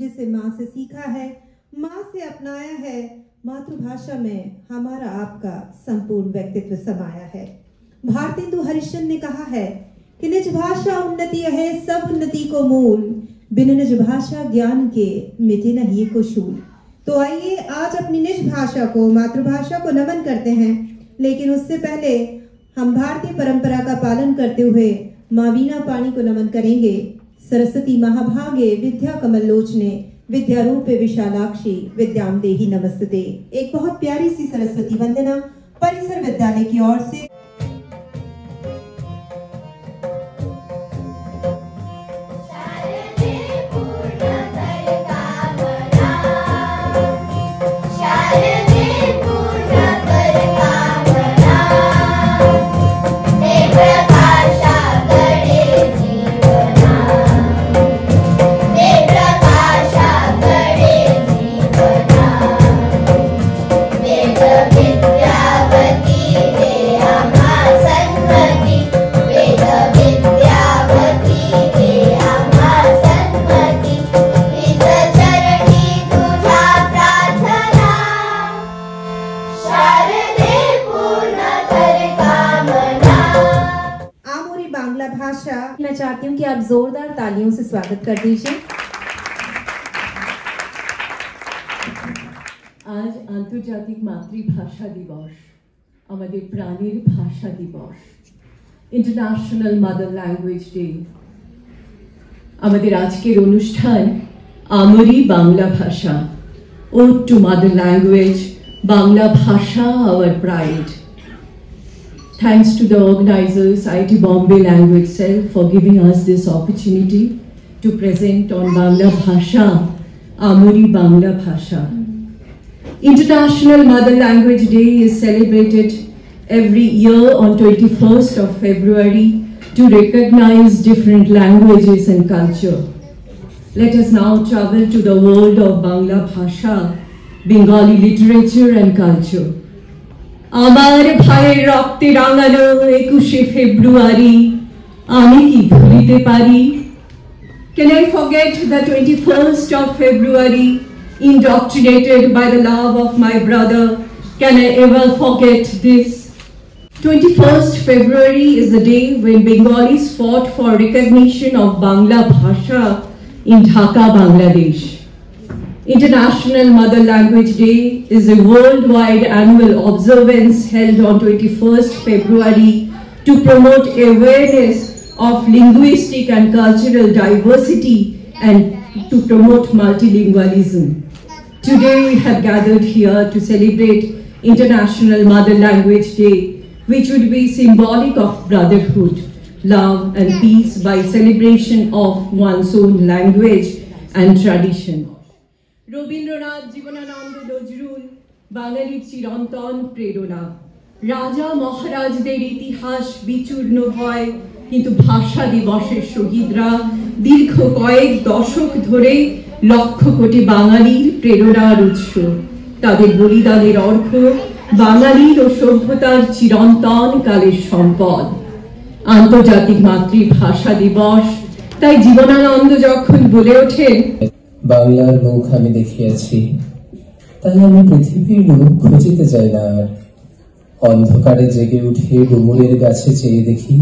जिसे माँ से सीखा है, माँ से अपनाया है। मातृभाषा में हमारा आपका संपूर्ण व्यक्तित्व समाया है। भारतेंदु हरिश्चंद ने कहा है कि निज भाषा उन्नति है सब उन्नति को मूल, बिन निज भाषा ज्ञान के मिटे न ये को शूल। तो आइए आज अपनी निज भाषा को, मातृभाषा को नमन करते हैं। लेकिन उससे पहले हम भारतीय परंपरा का पालन करते हुए मावीना पाणी को नमन करेंगे। सरस्वती महाभागे विद्या कमल लोचने विद्या रूप विशालाक्षी विद्याम देही नमस्ते। एक बहुत प्यारी सी सरस्वती वंदना, परिसर विद्यालय की ओर से। আন্তর্জাতিক মাতৃভাষা দিবস আমাদের প্রাণের ভাষা দিবস ইন্টারন্যাশনাল মাদার ল্যাঙ্গুয়েজ ডে আমাদের আজকের অনুষ্ঠান আমরি বাংলা ভাষা ও টু মাদার ল্যাঙ্গুয়েজ বাংলা ভাষা our pride Thanks to the organizers, IIT Bombay Language Cell, for giving us this opportunity to present on Bangla Bhasha, Amuri Bangla Bhasha. International Mother Language Day is celebrated every year on 21st of February to recognize different languages and culture. Let us now travel to the world of Bangla Bhasha, Bengali literature and culture. আমার ভাইয়ের রক্তে রাঙানো একুশে ফেব্রুয়ারি আমি কি ভুলিতে পারি Can I forget the 21st of February, indoctrinated by the love of my brother? Can I ever forget this? 21st February is the day when Bengalis fought for recognition of Bangla Bhasha in Dhaka, Bangladesh. International Mother Language Day is a worldwide annual observance held on 21st February to promote awareness of linguistic and cultural diversity and to promote multilingualism. Today we have gathered here to celebrate International Mother Language Day, which would be symbolic of brotherhood, love and peace by celebration of one's own language and tradition. Rabindranath Jibanananda Nazrul বাঙালির চিরন্তন প্রেরণা রাজা মহারাজদের ইতিহাস বিচূর্ণ হয় কিন্তু ভাষা দিবসের শহীদরা দীর্ঘ কয়েক দশক ধরে লক্ষ কোটি বাঙালির প্রেরণার উৎস। তাদের বলিদানের অর্থ বাঙালির ও সভ্যতার চিরন্তন কালের সম্পদ। আন্তর্জাতিক মাতৃভাষা দিবস, তাই জীবনানন্দ যখন বলে ওঠেন, বাংলার মুখ আমি দেখিয়াছি, তাই আমি পৃথিবীর মুখ খুঁজিতে যাই না আর। অন্ধকারে জেগে উঠে ডুমুরের গাছে চেয়ে দেখি,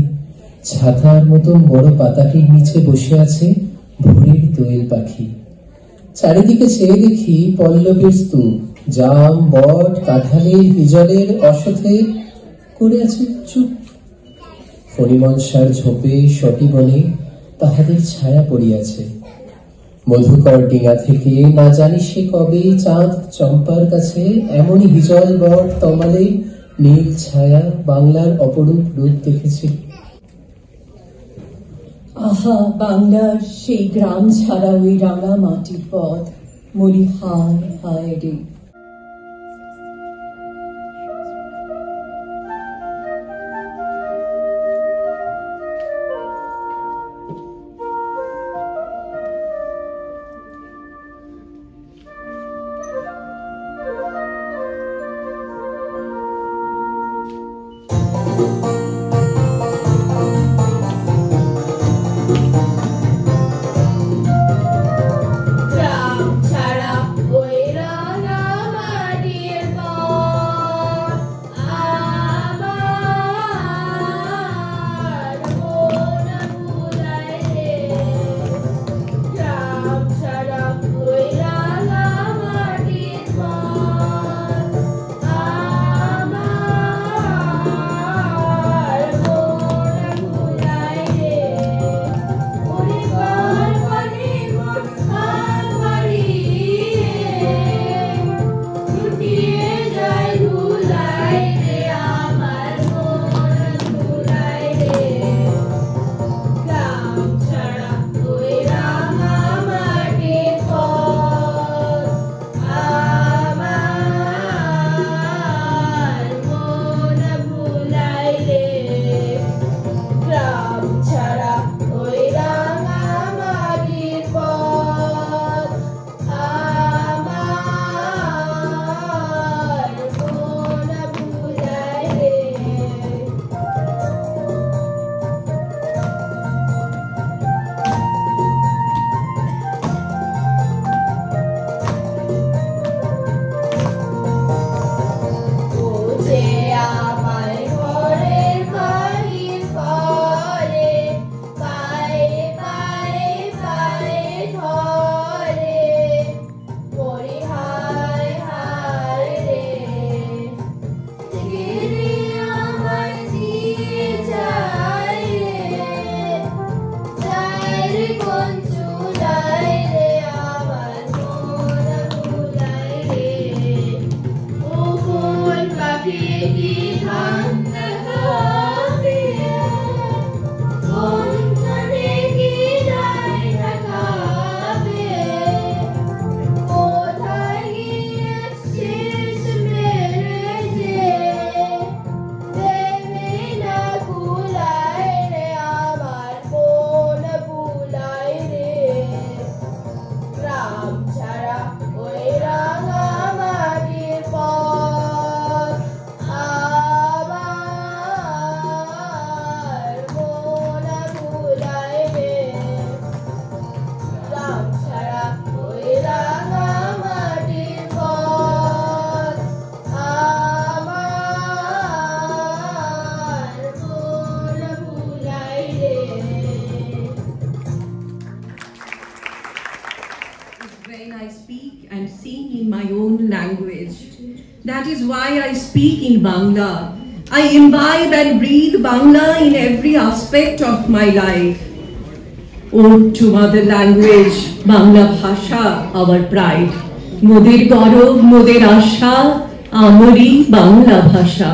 ছাতার মতন বড় পাতাটির নিচে বসে আছে ভোরের দোয়েল পাখি। চারিদিকে চেয়ে দেখি পল্লবের স্তূপ। জাম, বট কাঁঠালের হিজলের অসথে করে আছে চুপ। ফণিমনসার ঝোপে সটিবনে তাহাদের ছায়া পড়িয়াছে। মধুকর ডিঙা থেকে না জানি সে কবে চাঁদ চম্পার কাছে এমনই হিজল বট তমালে নীল ছায়া বাংলার অপরূপ রূপ দেখেছে। আহা বাংলার সেই গ্রাম ছাড়া ওই রাঙা মাটির পথ মরি হায় হায় রে That is why I speak in Bangla. I imbibe and breathe Bangla in every aspect of my life. Ode to mother language, Bangla Bhasha, our pride. মোদের গরব মোদের আশা আমরি বাংলা ভাষা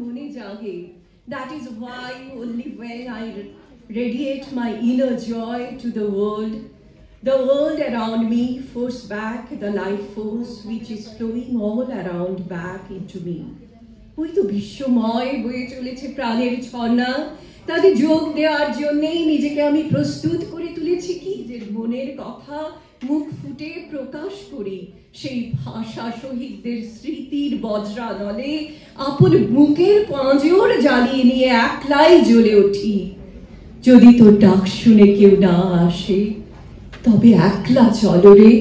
মনে জাগে That is why only when I radiate my inner joy to the world, the world around me force back the life force which is flowing all around back into me. ওই তো চলেছে প্রাণের তাদের যোগ দেওয়ার জন্যেই নিজেকে আমি প্রস্তুত করে তুলেছি কি? যে মনের কথা মুখ ফুটে প্রকাশ করি সেই ভাষা শহীদদের স্মৃতির বজ্রা নলে আপন বুকের পাঁজর জ্বালিয়ে নিয়ে একলাই জ্বলে উঠি। যদি তোর ডাক শুনে কেউ না আসে, তবে একলা চলো রে।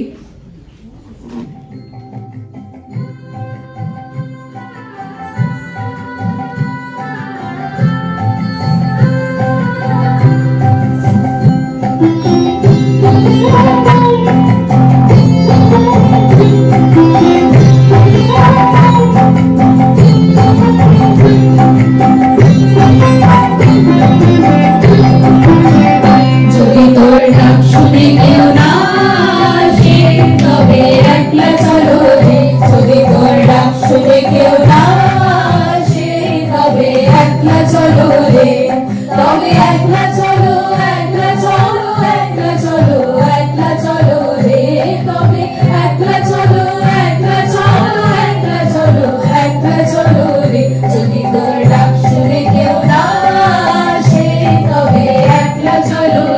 I look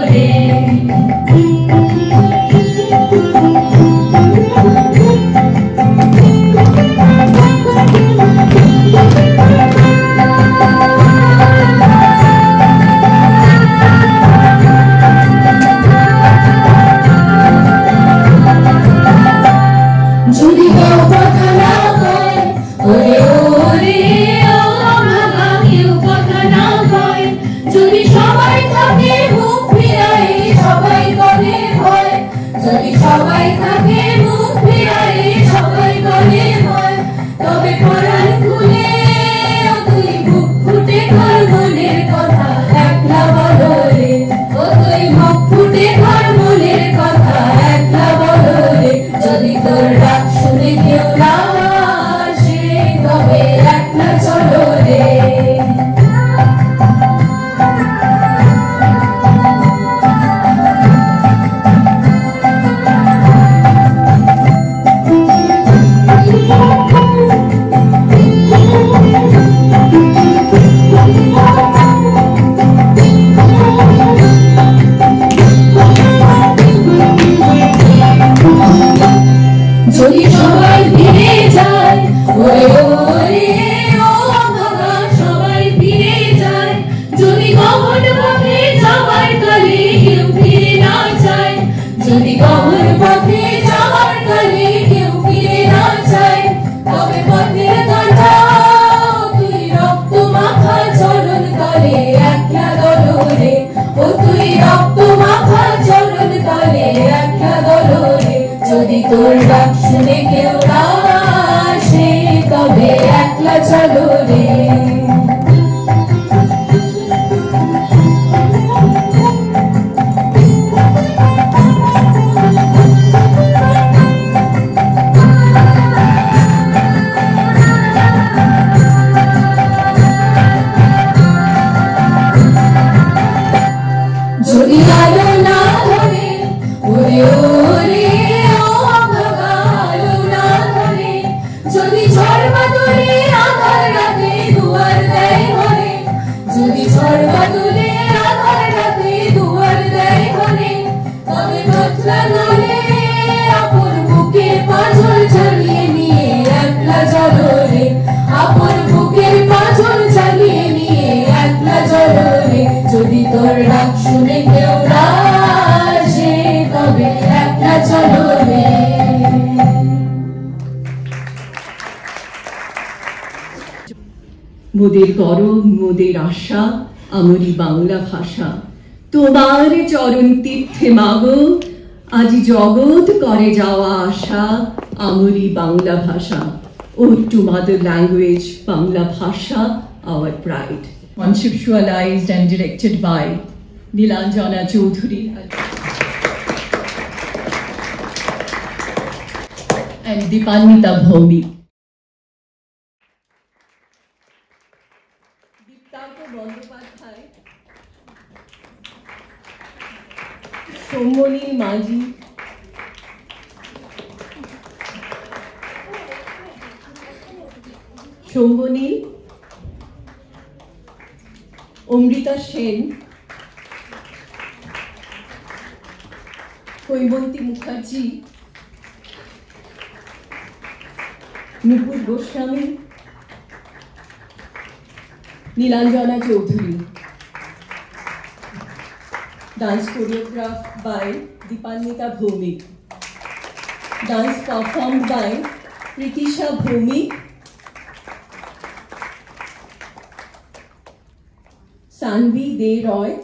মোদের গরম মোদের আশা আমরি বাংলা ভাষা। তোমার চরণ তীর্থে মাগো, আজ জগৎ করে যাওয়া আশা আমরি বাংলা ভাষা। ও টু মাদার ল্যাঙ্গুয়েজ বাংলা ভাষা our pride conceptualized and directed by Nilanjana Chaudhuri and Dipannita Bhomi. Soumoni Majhi Soumoni Amrita Sen. Haimanti Mukherjee. Nupur Goswami. Nilanjana Chaudhuri. Dance choreograph by Dipanwita Bhowmik. Dance perform by Pritisha Bhowmik. Sanvi De Roy.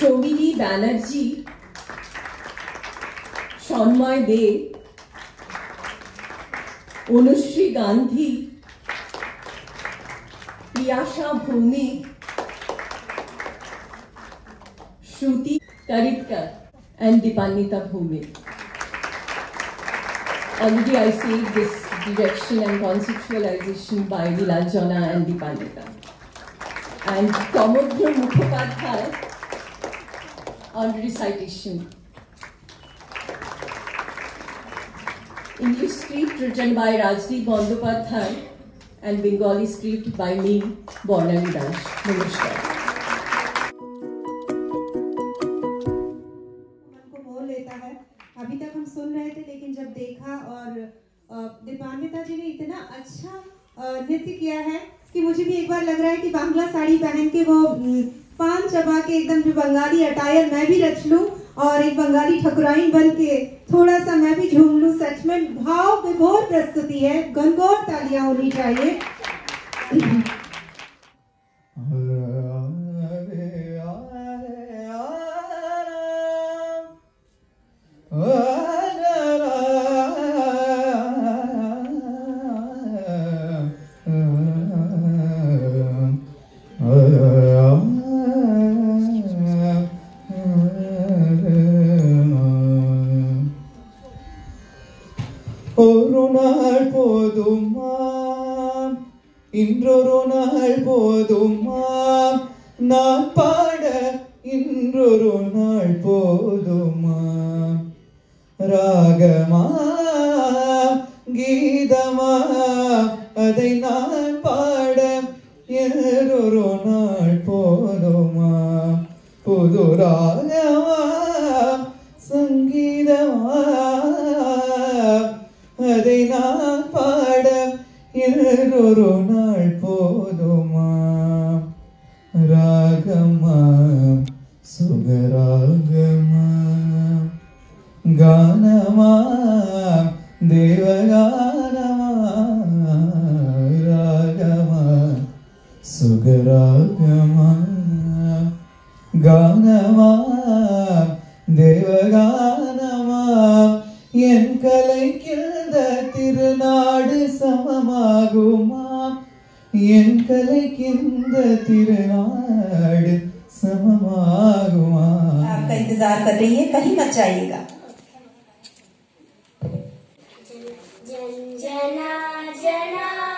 Soumini Banerjee. Sanmoy De. Anushree Gandhi. Priyasha Bhowmik. Shruti Karitkar and Dipanita Bhumi. Already I see this direction and conceptualization by Nilanjana and Dipanita. And Samudra Mukhopadhyay on recitation English script written by Rajdeep Bondopadhyay and Bengali script by me, Bornali Dash. Namaskar. नृत्य किया है कि मुझे भी एक बार लग रहा है कि बांग्ला साड़ी पहन के वो हम्म, पान चबा के एकदम जो बंगाली अटायर मैं भी रच लूँ और एक बंगाली ठकुराइन बन के थोड़ा सा मैं भी झूम लूँ सच में भाव विभोर प्रस्तुति है गनगौर तालियाँ होनी चाहिए ஒரு ಹೌದು ರಾಗವ சங்கீதமா அதை நான் பாட இன்னொரு जन जना जना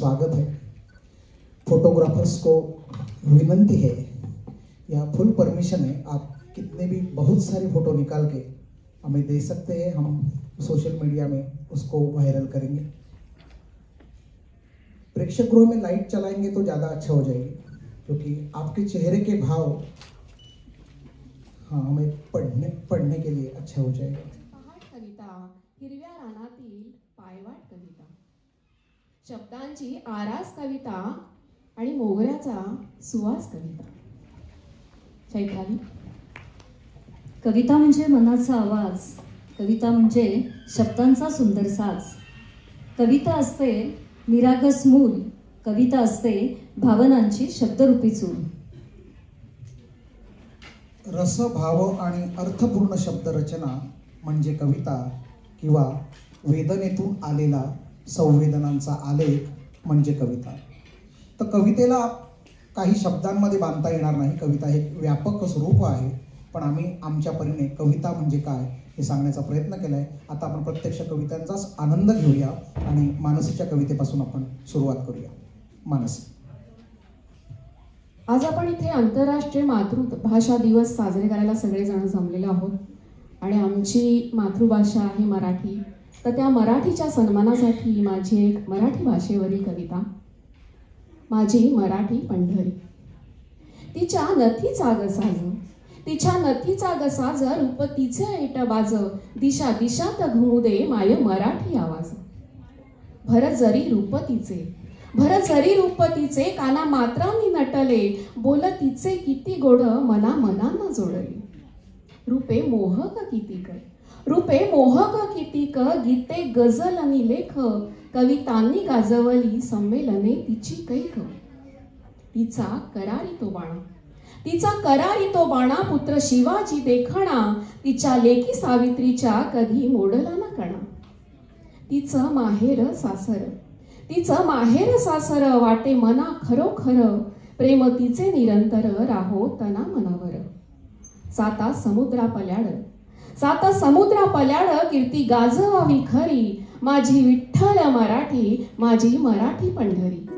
स्वागत है। फोटोग्राफर्स को विनंती है, या फुल परमिशन है, आप कितने भी बहुत सारे फ़ोटो निकाल के हमें दे सकते हैं, हम सोशल मीडिया में उसको वायरल करेंगे। प्रेक्षक गृह में लाइट चलाएँगे तो ज़्यादा अच्छा हो जाएगी, क्योंकि आपके चेहरे के भाव हाँ हमें पढ़ने पढ़ने के लिए अच्छा हो जाएगा। शब्दांची आरास कविता आणि मोगऱ्याचा सुवास कविता. चैत्राली. कविता म्हणजे मनाचा आवाज. कविता म्हणजे शब्दांचा सुंदर साज. कविता असते निरागस मूल. कविता असते भावनांची शब्दरूपी चूल. रस भाव आणि अर्थपूर्ण शब्दरचना म्हणजे कविता किंवा वेदनेतून आलेला संवेदनांचा आलेख म्हणजे कविता. तर कवितेला काही शब्दांमध्ये बांधता येणार नाही. कविता हे व्यापक स्वरूप आहे पण आम्ही आमच्या परीने कविता म्हणजे काय हे सांगण्याचा प्रयत्न केला आहे आता आपण प्रत्यक्ष कवितांचाच आनंद घेऊया आणि मानसीच्या कवितेपासून आपण सुरुवात करूया. मानसी. आज आपण इथे आंतरराष्ट्रीय मातृभाषा दिवस साजरे करायला सगळेजण जमलेले आहोत. आणि आमची मातृभाषा आहे मराठी. तर त्या मराठीच्या सन्मानासाठी माझी एक मराठी भाषेवरील कविता माझी मराठी पंढरी. तिच्या नथीचा ग साज तिच्या नथीचा ग साज रूप तिचे ऐट बाज दिशा दिशात घुमू दे माय मराठी आवाज. भर जरी रूप तिचे भर जरी रूप तिचे काना मात्रांनी नटले बोल तिचे किती गोड मना मनांना जोडले. रूपे मोहक किती कर रूपे मोहक कितीक गीते गझल आणि लेख कवितांनी गाजवली संमेलने तिची कैक. तिचा करारी तो बाणा. तिचा करारी तो बाणा पुत्र शिवाजी देखणा. तिच्या लेकी सावित्रीच्या कधी मोडला ना कणा. तिचं माहेर सासर. तिचं माहेर सासर वाटे मना खरोखर. प्रेम तिचे निरंतर राहो तना मनावर. साता समुद्रा पल्याड साता समुद्रा पल्याड कीर्ती गाजवावी खरी. माझी विठ्ठल मराठी माझी मराठी पंढरी.